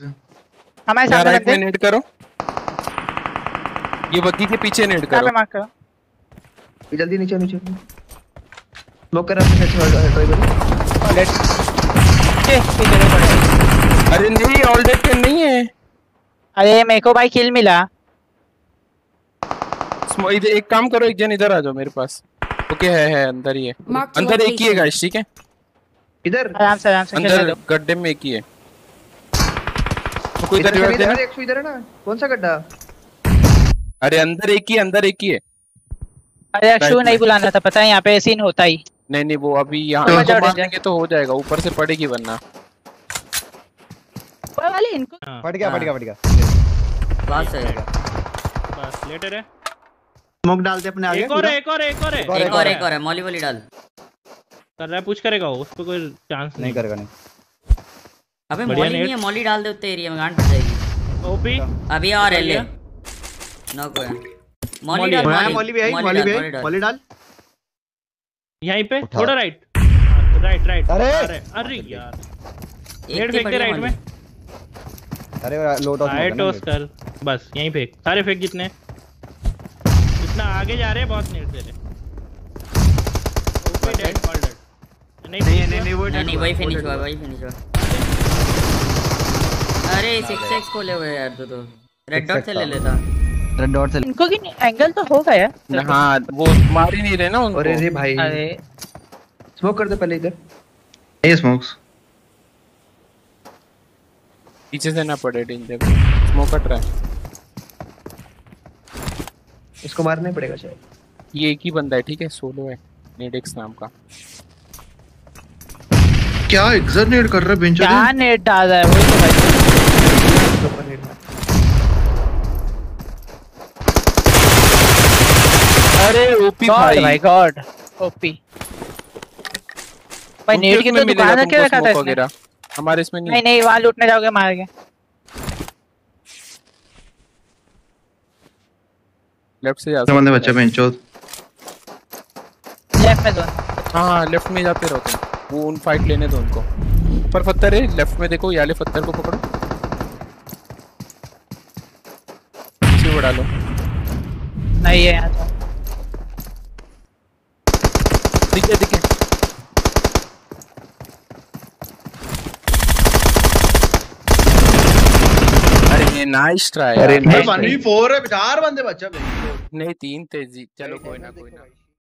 हमारे सामने राइट में नेड करो। ये बग्गी के पीछे नेड करो पे मार्क करो। जल्दी नीचे नीचे स्मोक कर रहा है अच्छा ट्राई करो। ये पीछे से पड़े। अरे नहीं ऑल डेड के नहीं है। अरे मेरे को भाई किल मिला। इधर एक काम करो एक जन इधर आ जाओ मेरे पास। ओके है है अंदर ही है। अंदर एक ही है. गाइस ठीक है? इधर। आराम से आराम से अंदर गड्ढे में एक ही है। कोई इधर इधर रिवाइव देना। अरे एक सौ इधर है ना? कौन सा गड्ढा? अरे अंदर एक ही अंदर एक ही है। अरे अक्षु नहीं बुलाना था पता है यहाँ पे सीन होता ही। नहीं नहीं वो अभी यहाँ तो मार देंगे तो हो जाएगा ऊपर से पड़ेगी वरना। ऊपर वाले इनको हाँ, फट गया फट गया फट गया। पास है। बस लेटर है। स्मोक डाल दे अपने आगे एक और है एक और है एक और है। एक और, एक और है मॉली वॉली डाल। कर रहा है पुश करेगा वो उस पे कोई चांस नहीं। करेगा नहीं। अबे मॉली नहीं है मॉली डाल दे उतने एरिया में गांड फट जाएगी। ओपी? अभी और है ले। नो कोई मॉली मॉली। डाल है। हाँ, मॉली भी है मॉली भी मॉली डाल। यहीं पे? थोड़ा राइट राइट राइट अरे! अरे यार। थी फेंक दे राइट में। अरे लो टॉस हाई टॉस कर। बस यहीं फेंक सारे फेंक जितने। जितना आगे जा रहे हैं बहुत नेट दे रहे। ओपी डेड ऑल डेड नहीं नहीं नहीं वो नहीं नहीं वही फिनिश हुआ वही फिनिश हुआ। अरे सिक्स एक्स खोले हुए यार तू तो। रेड डॉट से ले लेता। रेड डॉट से इनको की एंगल तो होगा यार। हाँ वो मार ही नहीं रहे ना उनको। अरे रे भाई। अरे। स्मोक कर दे पहले इधर। ये स्मोक्स पीछे से ना पड़े देखो। स्मोक कट रहा है। इसको मारना ही पड़ेगा शायद। ये एक ही बंदा है ठीक है? सोलो है। नेडेक्स नाम का। क्या एग्जर्नेट कर रहा है बेंचो क्या नेट डाल रहा है वही तो भाई। अरे ओपी भाई। भाई गॉड ओपी भाई नेट की तो दुकान रखे तुमको रखा था इसने? हमारे इसमें नहीं। नहीं नहीं वहाँ लूटने जाओगे मार के। लेफ़्ट से जा बंदे बच्चा बेंचो लेफ़्ट में दो। हाँ हाँ लेफ़्ट में जाते रहो तुम। वो उन फाइट लेने दो उनको। ऊपर पत्थर है लेफ़्ट में देखो याले पत्थर को पकड़ो। पीछे वो डालो नहीं है यहाँ तो दिखे दिखे। अरे नाइस ट्राई अरे. वी फोर है चार बंदे बच्चा नहीं तीन थे जी चलो कोई ना कोई ना।